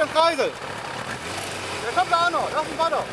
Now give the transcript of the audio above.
den Kreisel. Der kommt da auch noch. Lass ihn weiter.